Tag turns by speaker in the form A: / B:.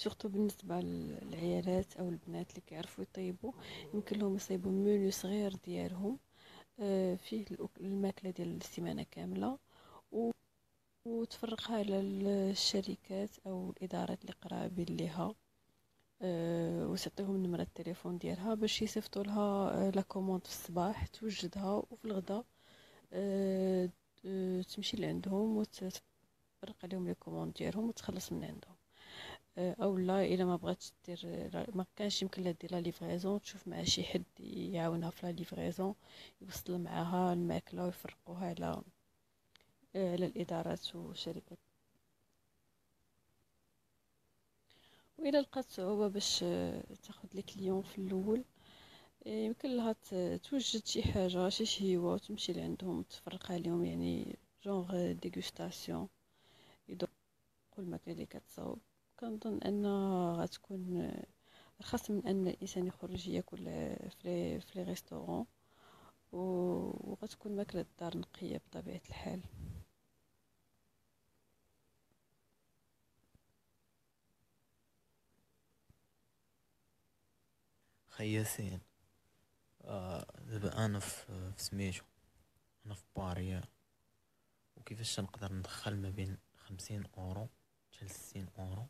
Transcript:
A: surtout بالنسبة للعيالات أو البنات اللي كيعرفوا يطيبوا. يمكن لهم يصايبوا منيو صغير ديالهم آه، فيه الماكلة ديال السيمانه كاملة. وتفرقها على الشركات أو الإدارات اللي قرابين ليها. أه وتعطيهم نمرة التليفون ديالها باش يصيفطوا لها أه la commande في الصباح توجدها وفي الغدا. أه تمشي لعندهم وتفرق عليهم les commandes ديالهم وتخلص من عندهم. أو لا إلا ما بغاتش دير ما كانش يمكن لها دير la livraison تشوف مع شي حد يعاونها في la livraison يوصل معاها المأكلة ويفرقوها على على الإدارات والشركات. وإلا لقات صعوبة باش تاخد les clients في الأول. يمكن لها توجد شي حاجة شي شهيوة وتمشي لعندهم تفرق عليهم يعني genre dégustation يدوقوا الماكلة اللي كتصاوب. كنظن أن غتكون ارخص من أن الإنسان يخرج يأكل في les restaurants وغتكون ماكلة الدار نقية بطبيعة الحال.
B: خي ياسين آه دابا أنا في سميتو. أنا في باريا. وكيفاش نقدر ندخل ما بين خمسين أورو حتى لستين أورو؟